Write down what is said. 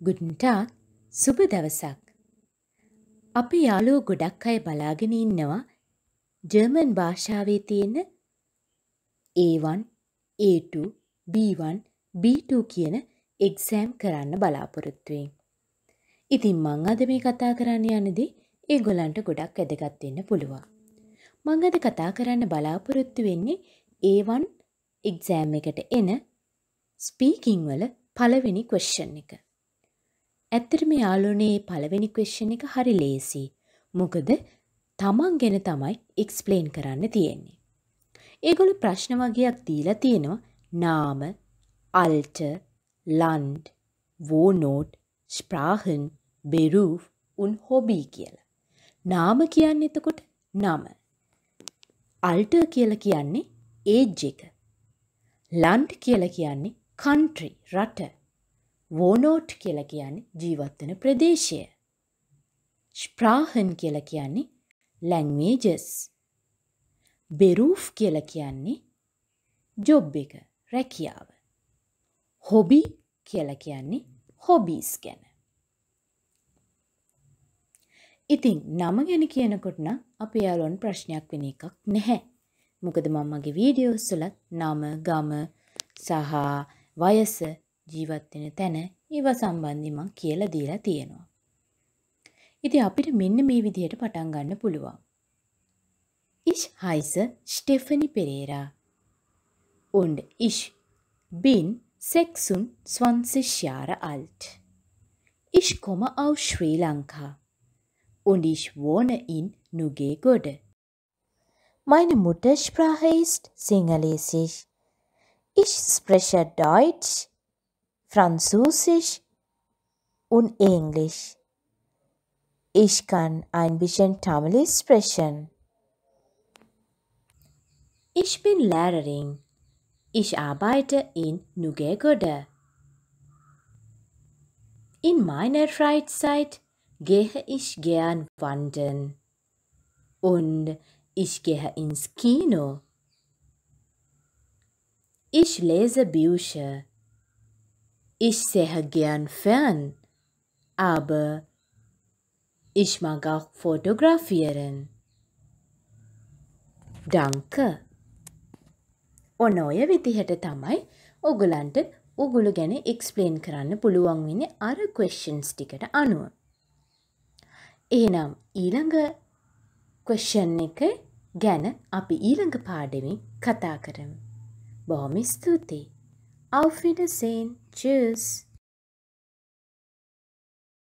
ගුඩන්ටාක් සුබ දවසක්. අපි යාළුවෝ ගොඩක් අය බලාගෙන ඉන්නවා ජර්මන් භාෂාවේ තියෙන A1, A2, B1, B2 කියන එක්සෑම් කරන්න බලාපොරොත්තුවෙන්. ඉතින් මං අද මේ කතා කරන්න යනදී ඒගොල්ලන්ට ගොඩක් වැදගත් වෙන්න පුළුවන්. මං අද කතා කරන්න බලාපොරොත්තු වෙන්නේ A1 එක්සෑම් එකට එන ස්පීකිං වල පළවෙනි ක්වෙස්චන් එක. ඇත්තටම යාළුවනේ පළවෙනි ක්වෙස්චන් එක හරි ලේසි. මොකද තමන් ගැන තමයි එක්ස්ප්ලේන් කරන්න තියෙන්නේ. ඒගොල්ලෝ ප්‍රශ්න වගේක් දීලා තියෙනවා නාම, අල්ට, ලන්ඩ්, වෝනෝට්, ස්ප්‍රාහන්, බෙරූෆ්, උන් හොබී කියලා. නාම කියන්නේ එතකොට නම. අල්ටර් කියලා කියන්නේ ඒජ් එක. ලන්ඩ් කියලා කියන්නේ කන්ට්‍රි රට. වෝනෝට් කියලා කියන්නේ ජීවත්වන ප්‍රදේශය. ස්ප්‍රාහන් කියලා කියන්නේ ලැංවේජස්. බෙරූෆ් කියලා කියන්නේ ජොබ් එක රැකියාව. හොබි කියලා කියන්නේ හොබීස් ගැන. ඉතින් නම ගැන කියනකොට නම් අපේ යාළුවන් ප්‍රශ්නයක් වෙන එකක් නැහැ. මොකද මම මගේ වීඩියෝස් වලත් නම, ගම සහ වයස ජීවත් වෙන තැන ඒවා සම්බන්ධයෙන් මං කියලා දීලා තියෙනවා. ඉතින් අපිට මෙන්න මේ විදිහට පටන් ගන්න පුළුවන්. Ich heiße Stephanie Pereira und ich bin 26 Jahre alt. Ich komme aus Sri Lanka und ich wohne in Nugegode. Meine Muttersprache ist Singalesisch. Ich spreche Deutsch, Französisch und Englisch. Ich kann ein bisschen Tamil sprechen. Ich bin Lehrerin. Ich arbeite in Nugegode. In meiner Freizeit gehe ich gern wandern. Und ich gehe ins Kino. Ich lese Bücher. Ich sehe gern fern, aber ich mag auch fotografieren. Danke. ඔන්න ඔය විදිහට තමයි ඔගලන්ට ඔගුළු ගැන explain කරන්න පුළුවන් වෙන අර ක්වෙස්ෂන්ස් ටිකට අනුව. එහෙනම් ඊළඟ ක්වෙස්ෂන් එක ගැන අපි ඊළඟ පාඩමින් කතා කරමු. බොහොම ස්තුතියි. Auf Wiedersehen. Juice.